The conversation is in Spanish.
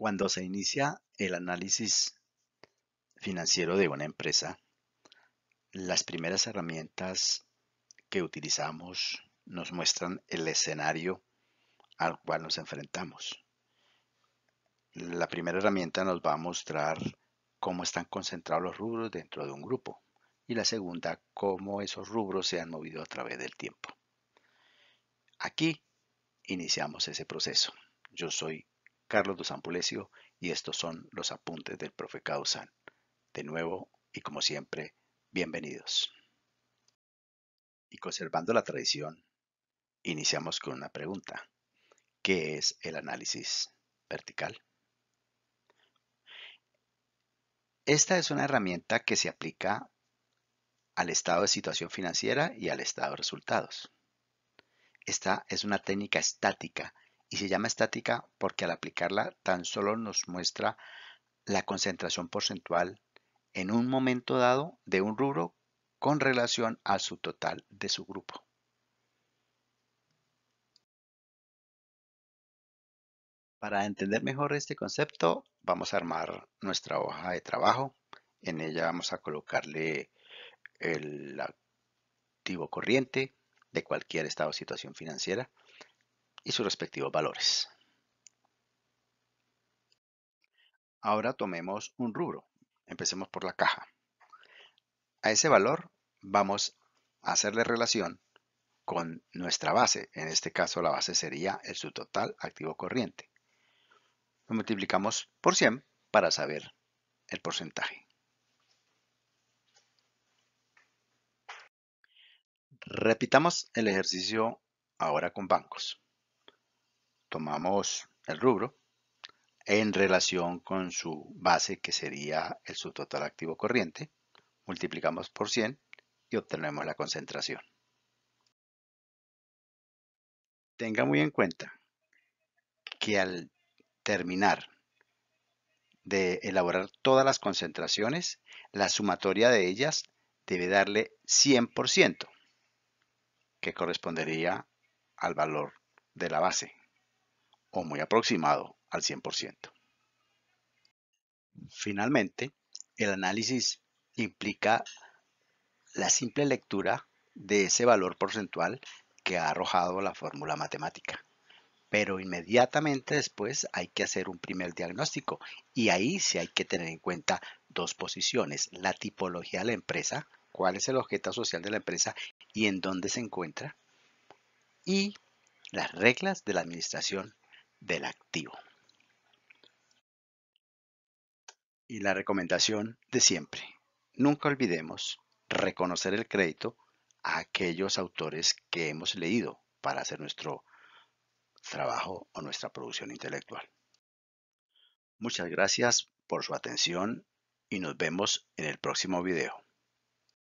Cuando se inicia el análisis financiero de una empresa, las primeras herramientas que utilizamos nos muestran el escenario al cual nos enfrentamos. La primera herramienta nos va a mostrar cómo están concentrados los rubros dentro de un grupo y la segunda, cómo esos rubros se han movido a través del tiempo. Aquí iniciamos ese proceso. Yo soy Carlos Dos Ampulesio y estos son los apuntes del profe Causan. De nuevo y como siempre, bienvenidos. Y conservando la tradición, iniciamos con una pregunta. ¿Qué es el análisis vertical? Esta es una herramienta que se aplica al estado de situación financiera y al estado de resultados. Esta es una técnica estática y se llama estática porque al aplicarla tan solo nos muestra la concentración porcentual en un momento dado de un rubro con relación a su total de su grupo. Para entender mejor este concepto, vamos a armar nuestra hoja de trabajo. En ella vamos a colocarle el activo corriente de cualquier estado o situación financiera y sus respectivos valores. Ahora tomemos un rubro. Empecemos por la caja. A ese valor vamos a hacerle relación con nuestra base. En este caso la base sería el subtotal activo corriente. Lo multiplicamos por 100 para saber el porcentaje. Repitamos el ejercicio ahora con bancos. Tomamos el rubro en relación con su base que sería el subtotal activo corriente, multiplicamos por 100 y obtenemos la concentración. Tenga muy en cuenta que al terminar de elaborar todas las concentraciones, la sumatoria de ellas debe darle 100%, que correspondería al valor de la base, o muy aproximado al 100%. Finalmente, el análisis implica la simple lectura de ese valor porcentual que ha arrojado la fórmula matemática pero inmediatamente después hay que hacer un primer diagnóstico y ahí sí hay que tener en cuenta dos posiciones, la tipología de la empresa, cuál es el objeto social de la empresa y en dónde se encuentra, y las reglas de la administración del activo. Y la recomendación de siempre, nunca olvidemos reconocer el crédito a aquellos autores que hemos leído para hacer nuestro trabajo o nuestra producción intelectual. Muchas gracias por su atención y nos vemos en el próximo video.